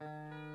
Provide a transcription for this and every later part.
it's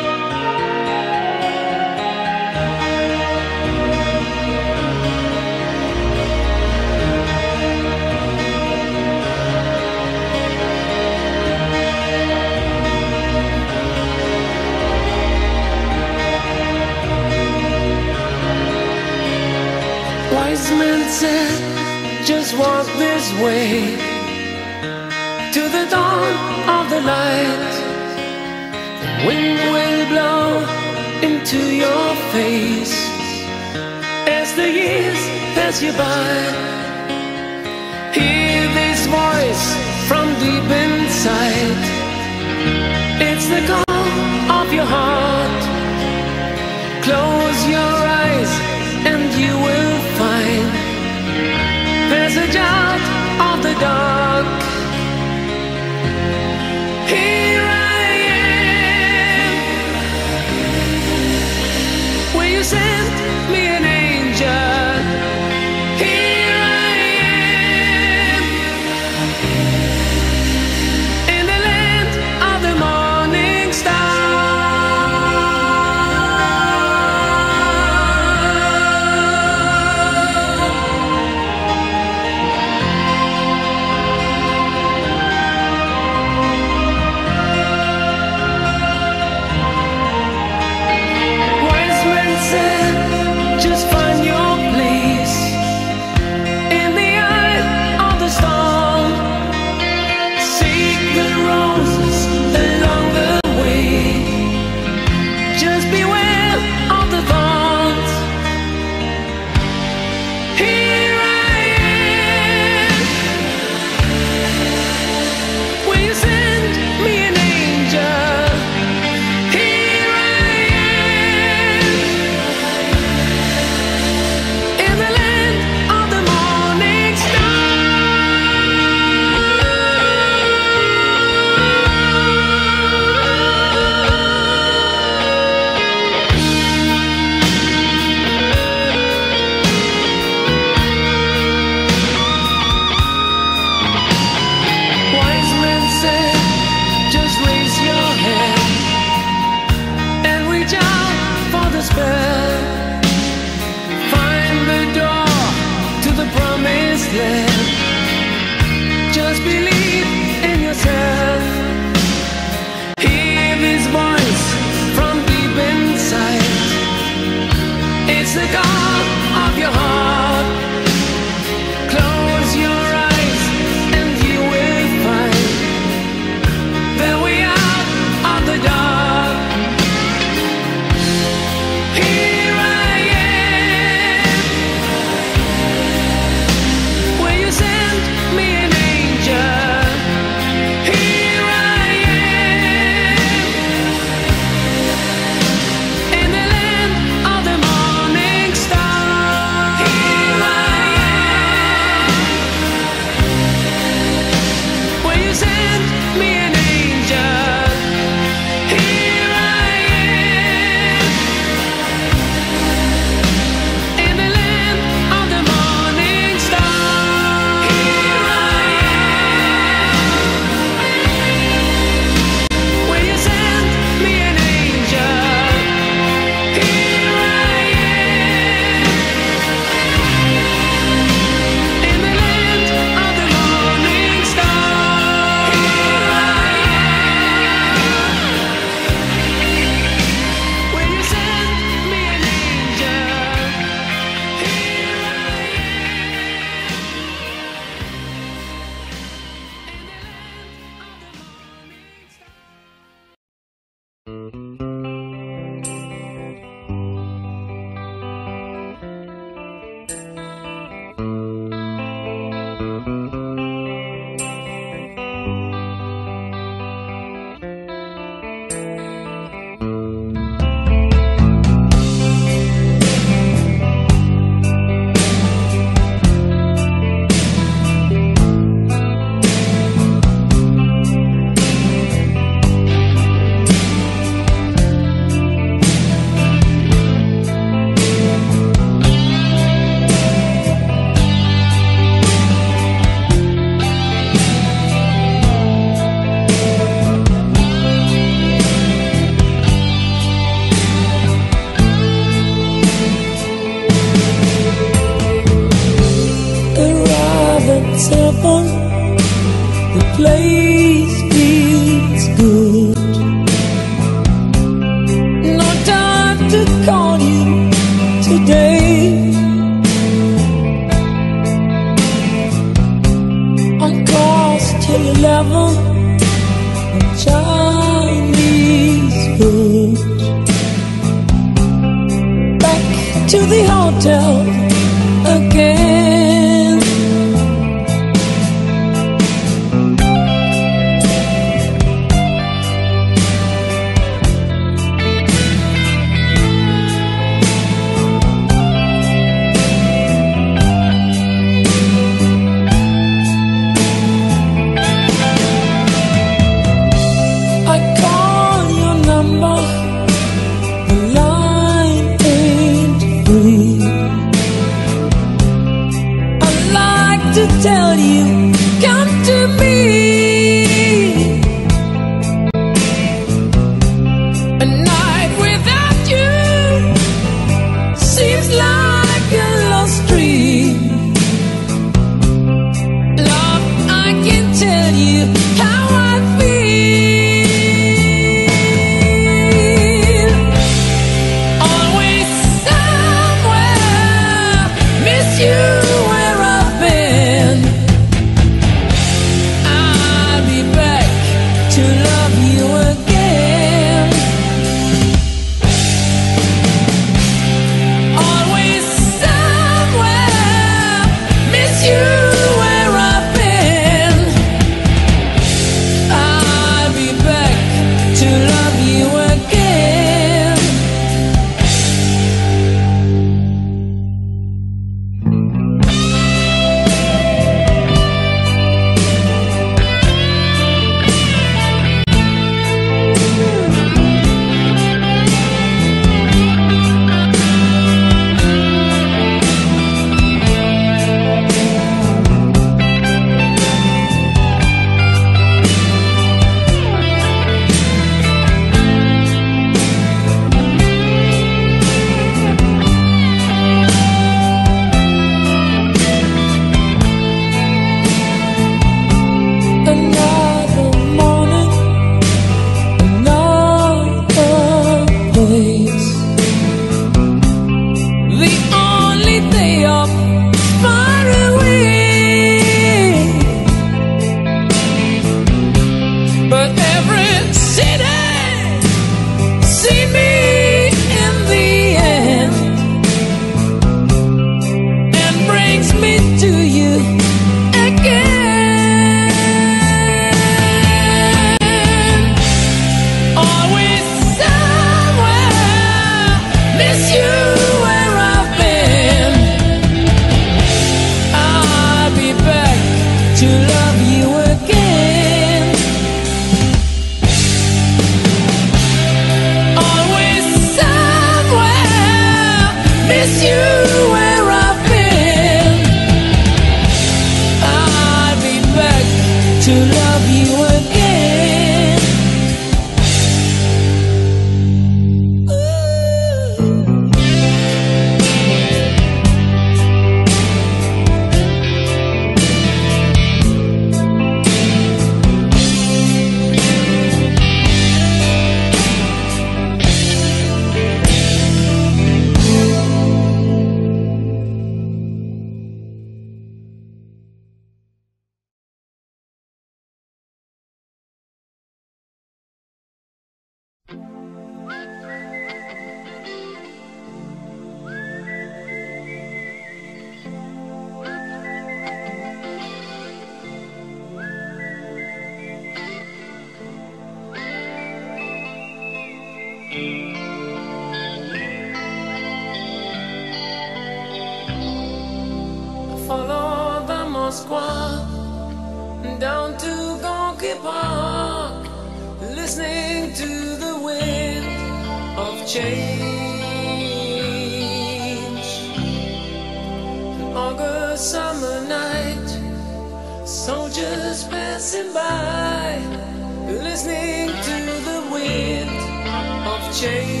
change.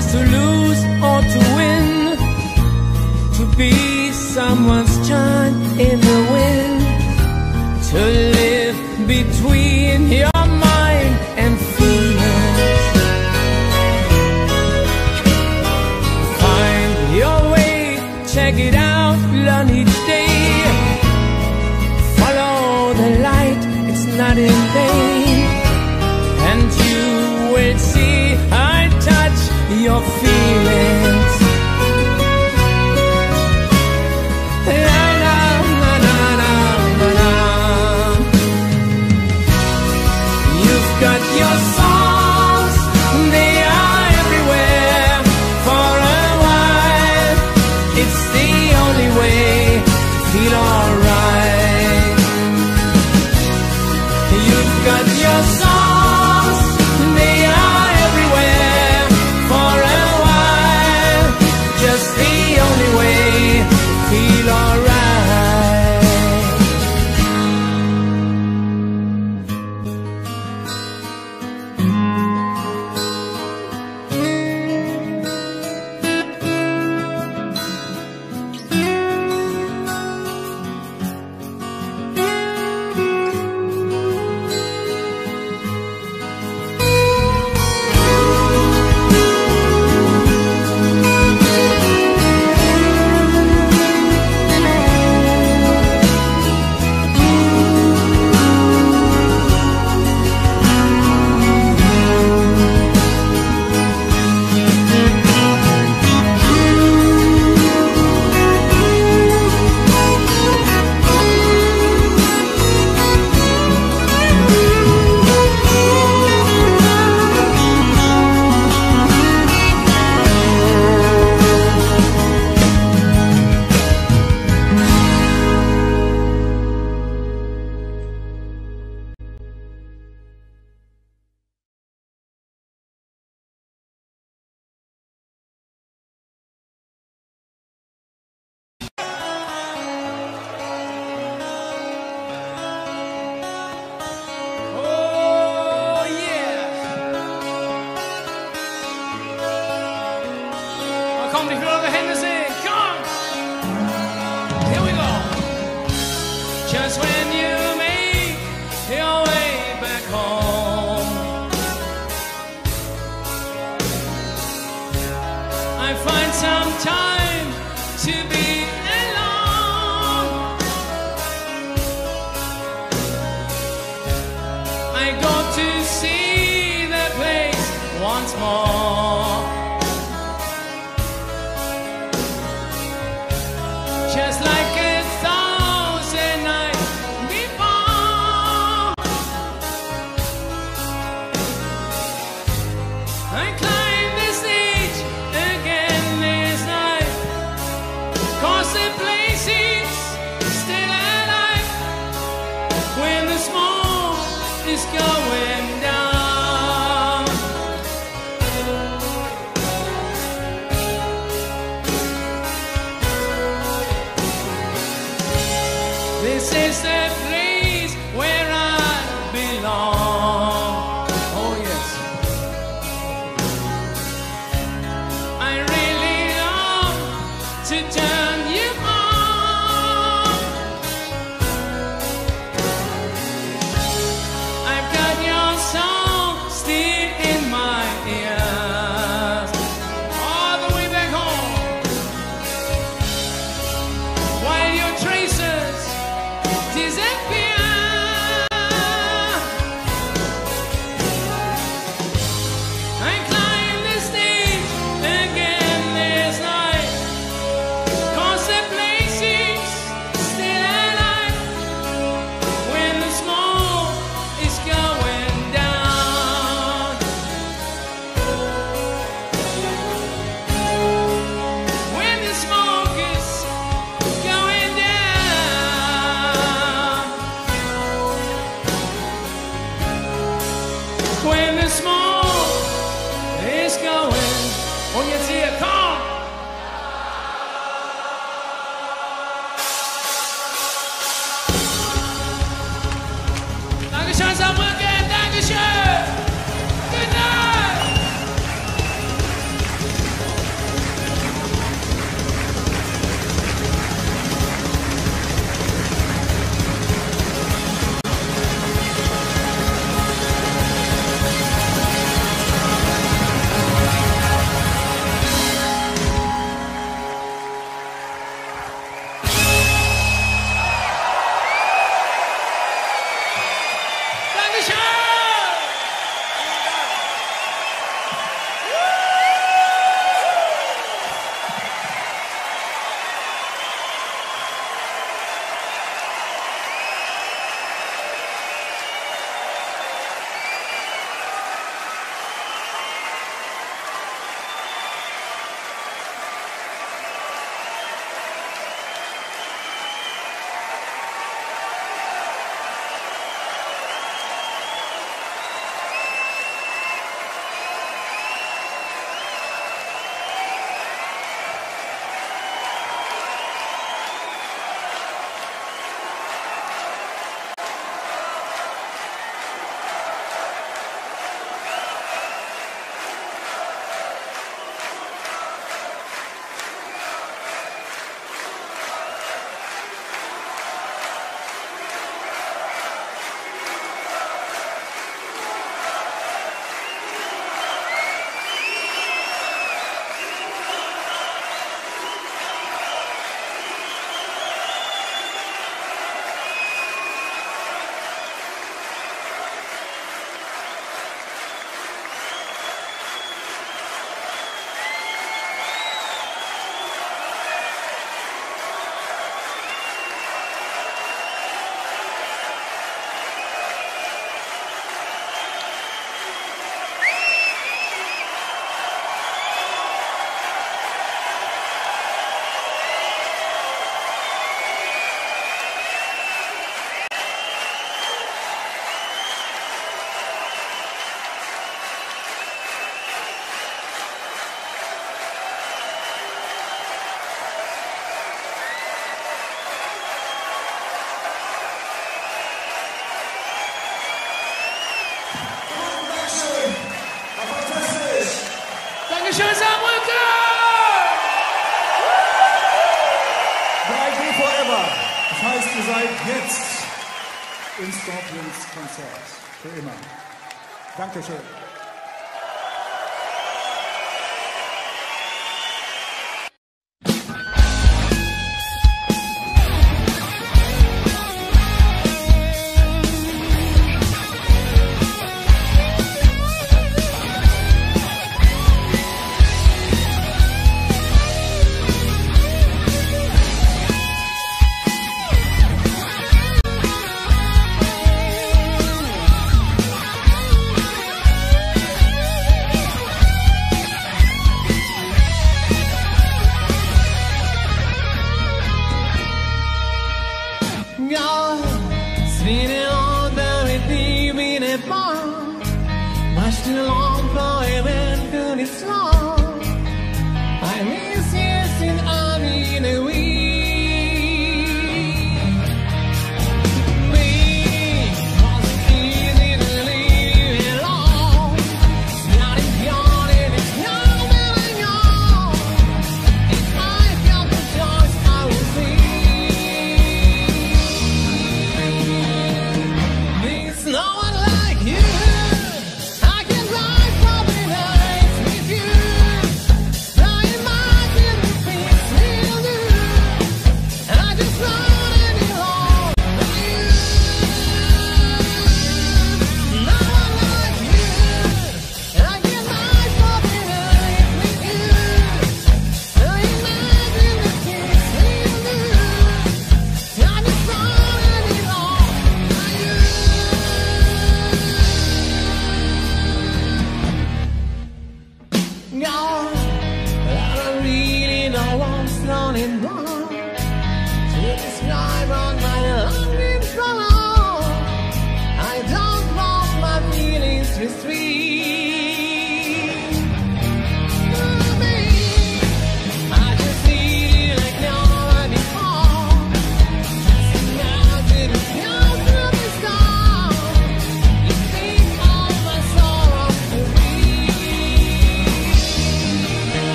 to lose or to win To be someone's chime in the wind To live between your too long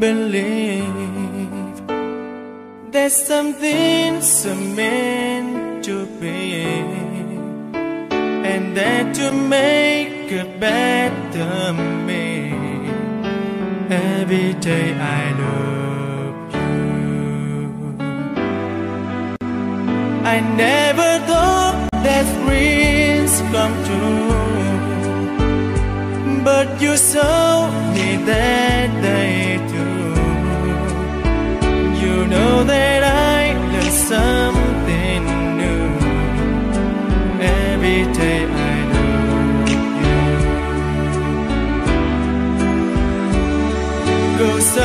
believe that something's meant to be, and that to make a better me. Every day I love you. I never thought that dreams come true. But you saw me that know that I learned something new. Every day I love you. Cause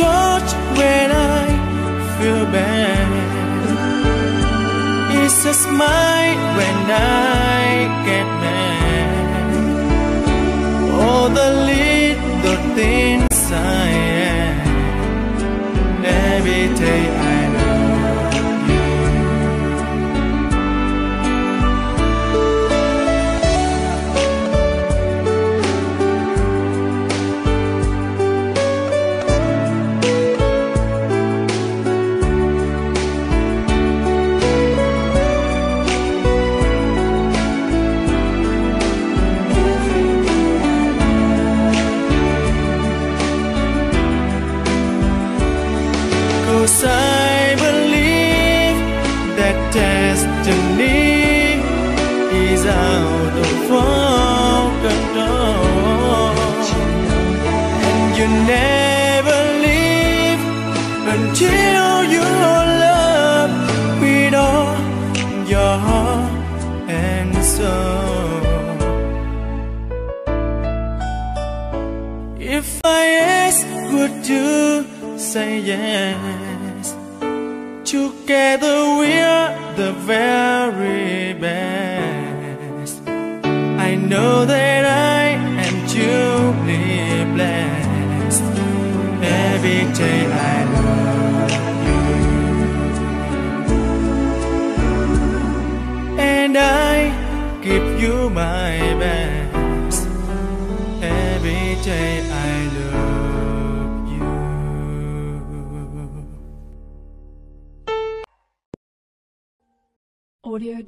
A when I feel bad. It's a smile when I get mad. All the little things I am. Every day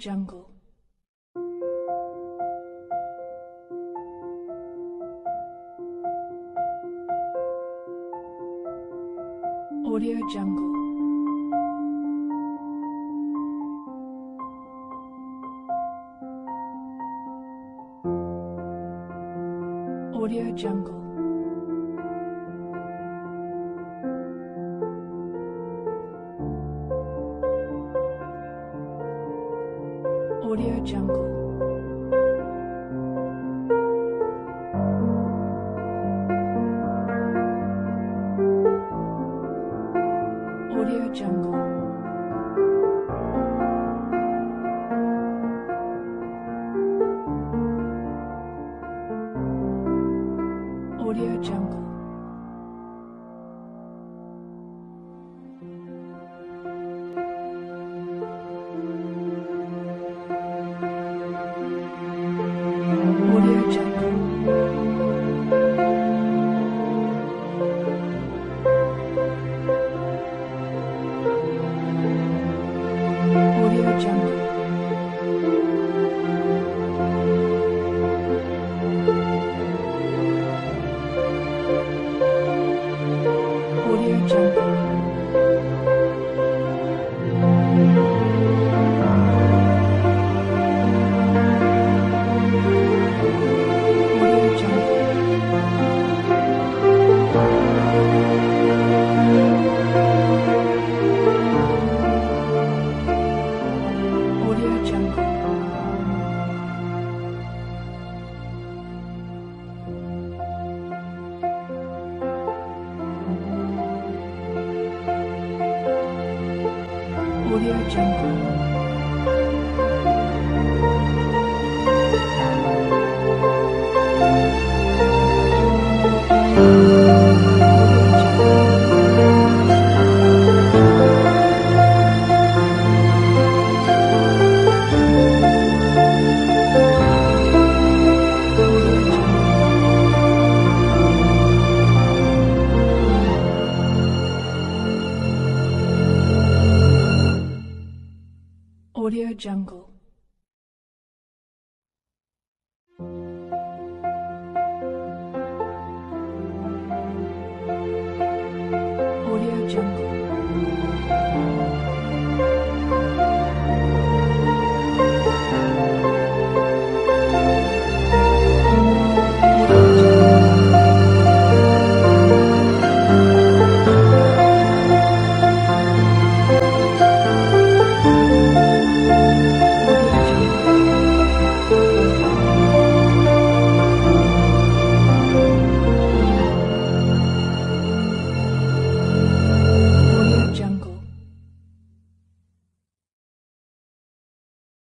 Jungle. Jungle.